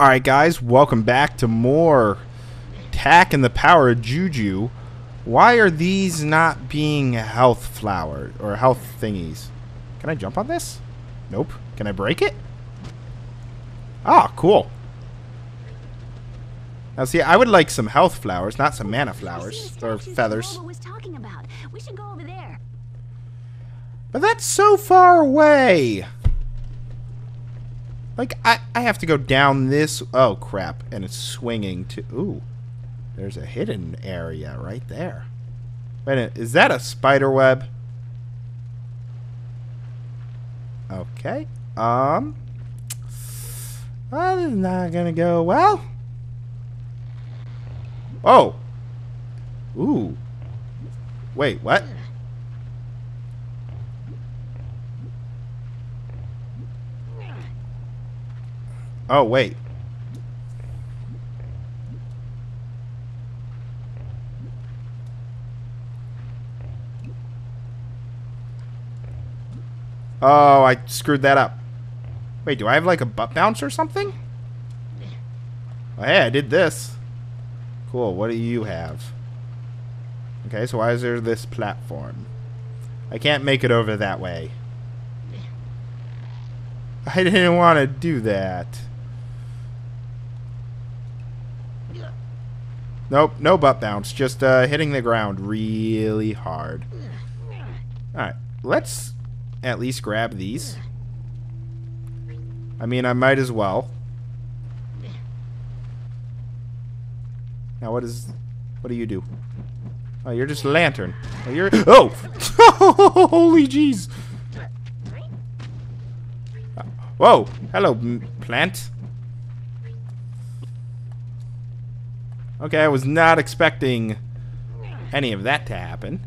Alright guys, welcome back to more Tak and the Power of Juju. Why are these not being health flowers or health thingies? Can I jump on this? Nope. Can I break it? Ah, cool. Now see, I would like some health flowers, not some mana flowers or feathers. was talking about. We should go over there. But that's so far away. Like, I, I have to go down this... Oh, crap. And it's swinging to... Ooh. There's a hidden area right there. Wait a minute. Is that a spider web? Okay. Um... Well, this is not gonna go well. Oh! Ooh. Wait, what? Oh, wait. Oh, I screwed that up. Wait, do I have like a butt bounce or something? Oh, hey, I did this. Cool, what do you have? Okay, so why is there this platform? I can't make it over that way. I didn't want to do that. Nope, no butt bounce. Just uh, hitting the ground really hard. Alright, let's at least grab these. I mean, I might as well. Now, what is... What do you do? Oh, you're just lantern. Oh, you're... Oh! Holy jeez! Whoa! Hello, plant. Okay, I was not expecting any of that to happen.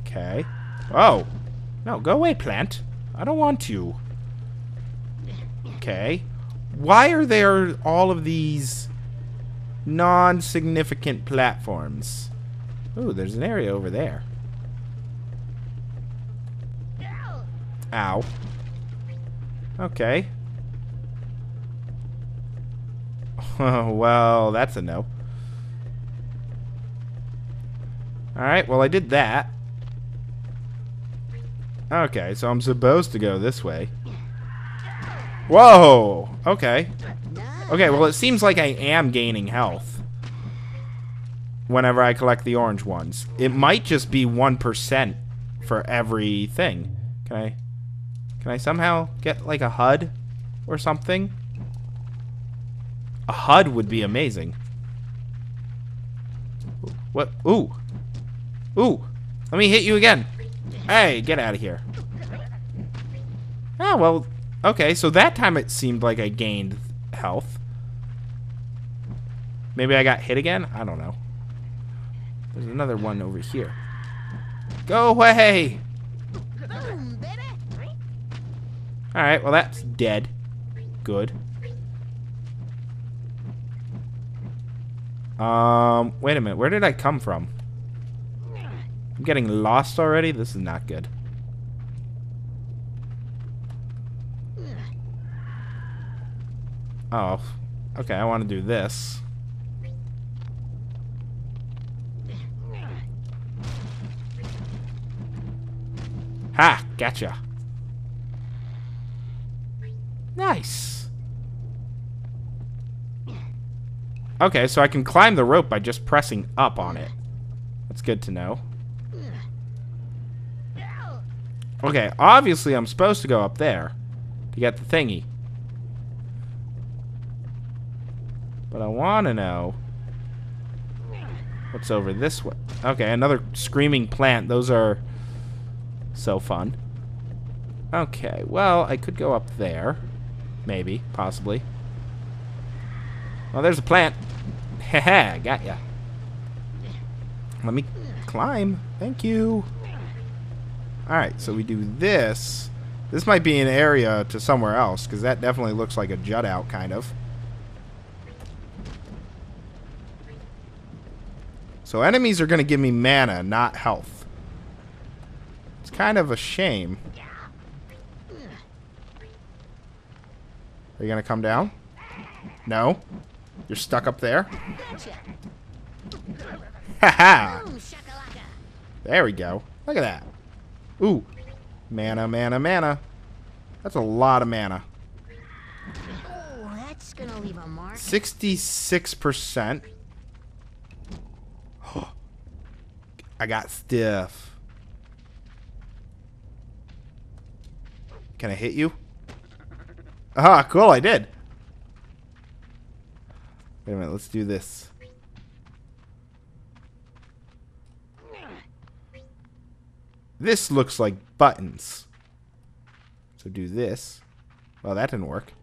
Okay. Oh. No, go away, plant. I don't want you. Okay. Why are there all of these non-significant platforms? Ooh, there's an area over there. Ow. Okay. Oh, well, that's a no. Alright, well, I did that. Okay, so I'm supposed to go this way. Whoa! Okay. Okay, well, it seems like I am gaining health. Whenever I collect the orange ones. It might just be 1% for everything. Can I... Can I somehow get, like, a HUD? Or something? A HUD would be amazing. What? Ooh. Ooh. Let me hit you again. Hey, get out of here. Ah, well, okay, so that time it seemed like I gained health. Maybe I got hit again? I don't know. There's another one over here. Go away! Alright, well that's dead. Good. Um, wait a minute. Where did I come from? I'm getting lost already? This is not good. Oh. Okay, I want to do this. Ha! Gotcha. Nice. Okay, so I can climb the rope by just pressing up on it. That's good to know. Okay, obviously I'm supposed to go up there to get the thingy. But I want to know what's over this way. Okay, another screaming plant. Those are so fun. Okay, well, I could go up there. Maybe, possibly. Oh, there's a plant. Haha, got ya. Let me climb. Thank you. Alright, so we do this. This might be an area to somewhere else, because that definitely looks like a jut out, kind of. So enemies are going to give me mana, not health. It's kind of a shame. Are you going to come down? No? You're stuck up there? Gotcha. Ha There we go. Look at that. Ooh. Mana, mana, mana. That's a lot of mana. Oh, that's gonna leave a mark. 66%. I got stiff. Can I hit you? Ah, cool, I did. Wait a minute, let's do this. This looks like buttons. So do this. Well, that didn't work.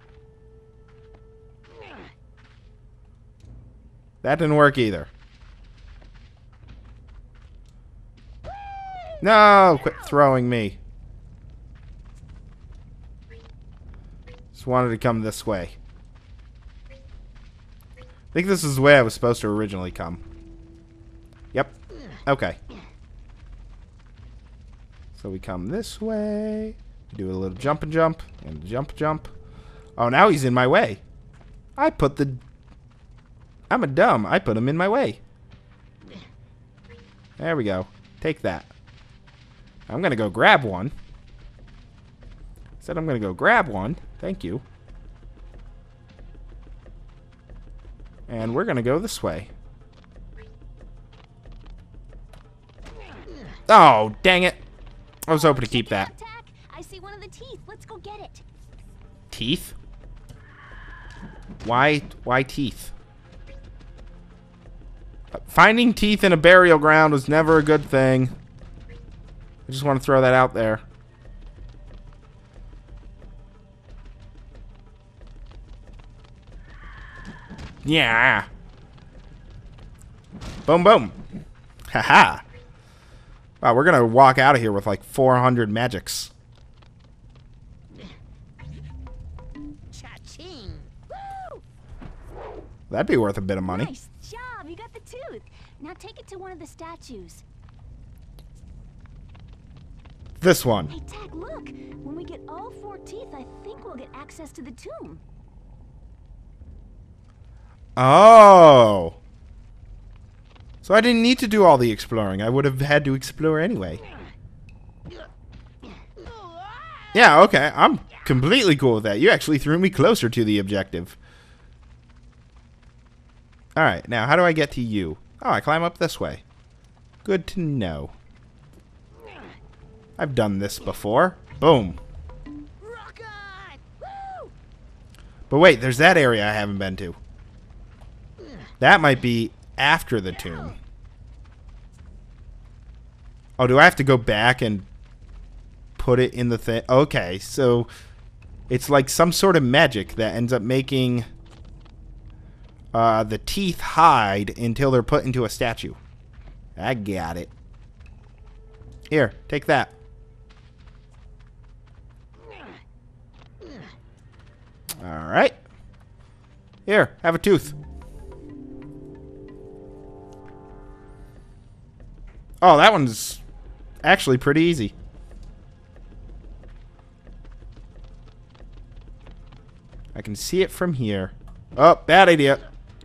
That didn't work either. No, quit throwing me. Just wanted to come this way. I think this is the way I was supposed to originally come. Yep. Okay. So we come this way. Do a little jump and jump and jump jump. Oh, now he's in my way. I put the I'm a dumb. I put him in my way. There we go. Take that. I'm going to go grab one. Said I'm going to go grab one. Thank you. And we're going to go this way. Oh, dang it. I was hoping to keep that. I see one of the teeth. Let's go get it. Teeth? Why why teeth? Uh, finding teeth in a burial ground was never a good thing. I just want to throw that out there. Yeah. Boom, boom. Haha. Wow, we're going to walk out of here with like 400 magics. That'd be worth a bit of money. Nice job. You got the tooth. Now take it to one of the statues. This one. Hey, Tak, look. When we get all four teeth, I think we'll get access to the tomb. Oh. So I didn't need to do all the exploring. I would have had to explore anyway. Yeah, okay. I'm completely cool with that. You actually threw me closer to the objective. Alright, now how do I get to you? Oh, I climb up this way. Good to know. I've done this before. Boom. But wait, there's that area I haven't been to. That might be after the tomb. Oh, do I have to go back and put it in the thing? Okay, so it's like some sort of magic that ends up making uh, the teeth hide until they're put into a statue. I got it. Here, take that. All right. Here, have a tooth. Oh, that one's actually pretty easy. I can see it from here. Oh, bad idea.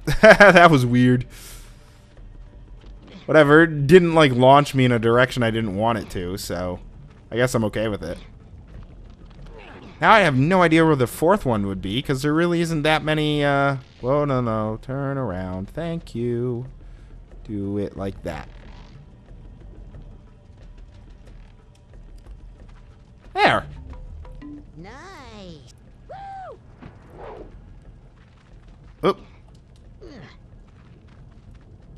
that was weird. Whatever, it didn't like launch me in a direction I didn't want it to, so I guess I'm okay with it. Now I have no idea where the fourth one would be, because there really isn't that many, uh... Whoa, no, no. Turn around. Thank you. Do it like that. There. Nice. Oop.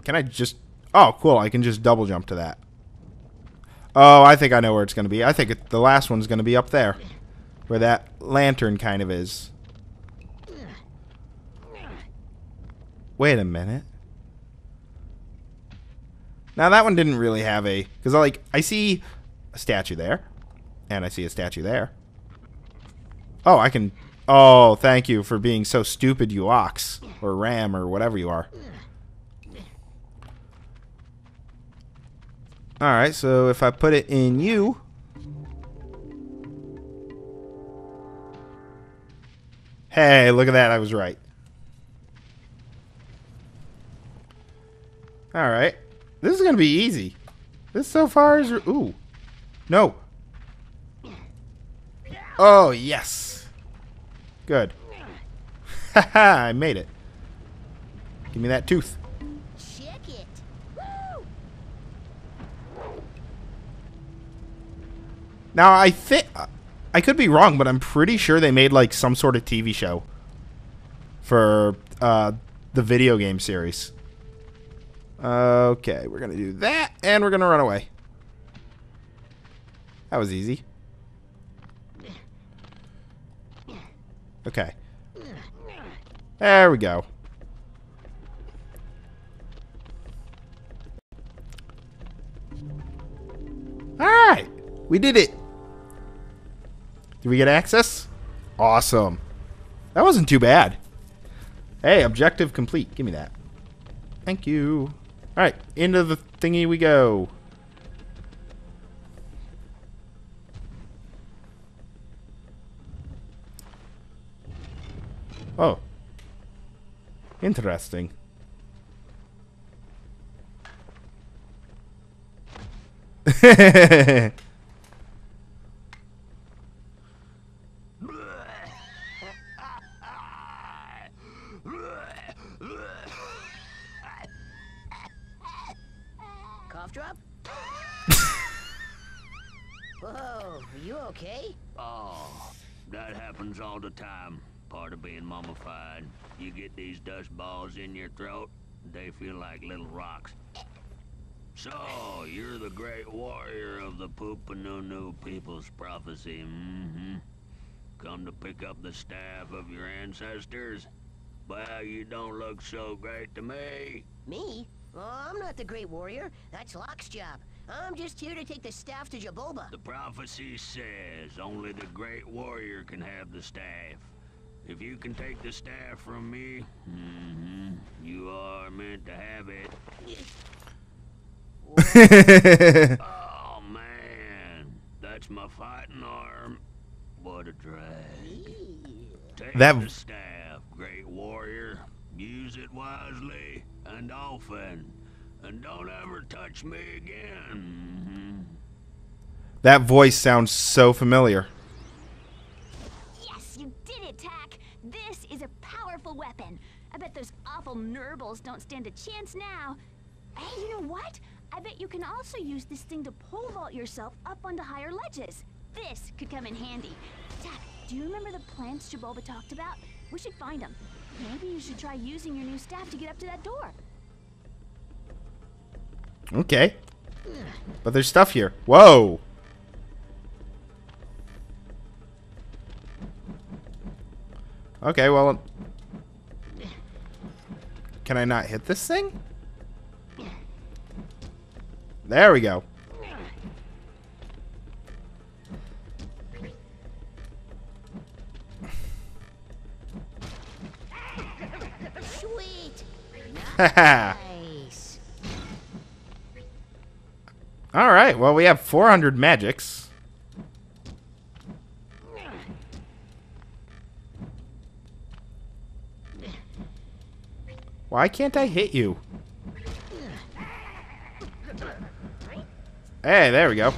Can I just... Oh, cool. I can just double jump to that. Oh, I think I know where it's going to be. I think it, the last one's going to be up there. Where that lantern kind of is. Wait a minute. Now, that one didn't really have a... Because, like, I see a statue there. And I see a statue there. Oh, I can... Oh, thank you for being so stupid, you ox. Or ram, or whatever you are. Alright, so if I put it in you... Hey, look at that, I was right. Alright. This is going to be easy. This so far is... Ooh. No. Oh, yes. Good. Haha, I made it. Give me that tooth. Check it. Woo! Now, I think... I could be wrong, but I'm pretty sure they made, like, some sort of TV show for uh, the video game series. Okay, we're going to do that, and we're going to run away. That was easy. Okay. There we go. Alright! We did it! Did we get access? Awesome. That wasn't too bad. Hey, objective complete. Give me that. Thank you. Alright, into the thingy we go. Oh. Interesting. Cough drop? Whoa, are you okay? Oh, that happens all the time. Part of being mummified. You get these dust balls in your throat, they feel like little rocks. So, you're the great warrior of the Pupanunu people's prophecy, mm-hmm. Come to pick up the staff of your ancestors? Well, you don't look so great to me. Me? Oh, I'm not the Great Warrior. That's Lok's job. I'm just here to take the staff to Jibolba. The prophecy says only the great warrior can have the staff. If you can take the staff from me, mm-hmm, you are meant to have it. Oh man, that's my fighting arm. What a drag. Take That- the staff, great warrior. Use it wisely and often. And don't ever touch me again. that voice sounds so familiar. Weapon. I bet those awful nerbils don't stand a chance now. Hey, you know what? I bet you can also use this thing to pole vault yourself up onto higher ledges. This could come in handy. Tak, do you remember the plants Jibolba talked about? We should find them. Maybe you should try using your new staff to get up to that door. Okay. But there's stuff here. Whoa. Okay, well... Can I not hit this thing? There we go. Sweet. Nice. Alright, well, we have 400 magics. Why can't I hit you? Hey, there we go.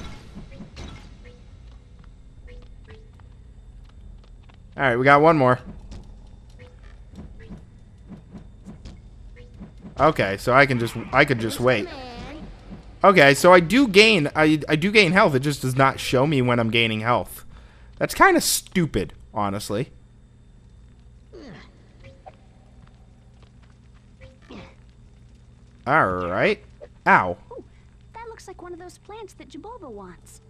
Alright, we got one more. Okay, so I can just I could just wait. Okay, so I do gain I I do gain health. It just does not show me when I'm gaining health. That's kind of stupid, honestly. All right. Ow. That looks like one of those plants that Jibolba wants.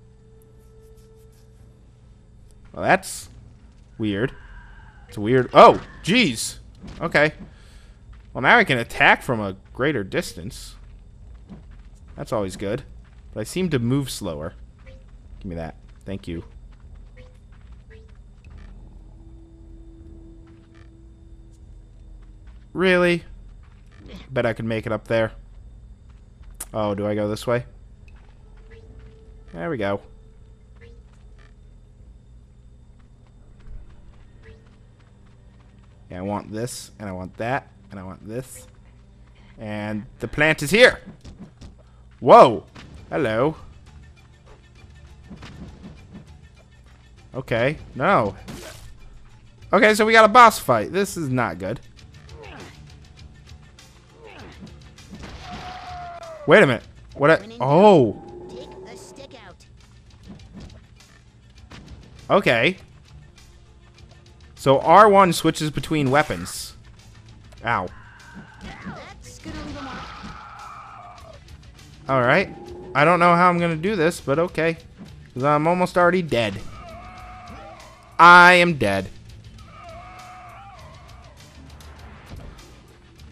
Well, that's weird. It's weird. Oh, jeez. Okay. Well, now I can attack from a greater distance. That's always good. But I seem to move slower. Give me that. Thank you. Really? Bet I could make it up there. Oh, do I go this way? There we go. Yeah, I want this, and I want that, and I want this. And the plant is here. Whoa. Hello. Okay. No. Okay, so we got a boss fight. This is not good. Wait a minute. What? I, oh. Take the stick out. Okay. So R1 switches between weapons. Ow. That's gonna leave a mark. Alright. I don't know how I'm going to do this, but okay. Because I'm almost already dead. I am dead.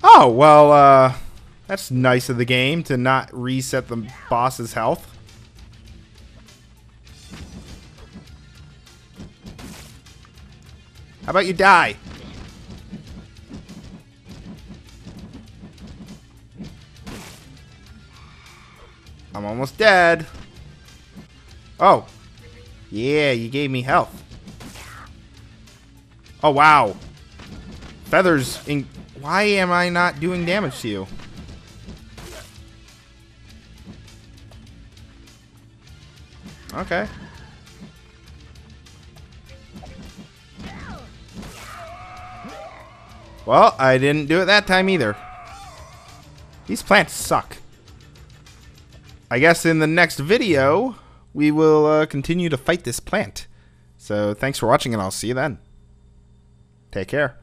Oh, well, uh... That's nice of the game to not reset the boss's health. How about you die? I'm almost dead. Oh. Yeah, you gave me health. Oh, wow. Feathers in... Why am I not doing damage to you? Okay. Well, I didn't do it that time either. These plants suck. I guess in the next video, we will uh, continue to fight this plant. So thanks for watching, and I'll see you then. Take care.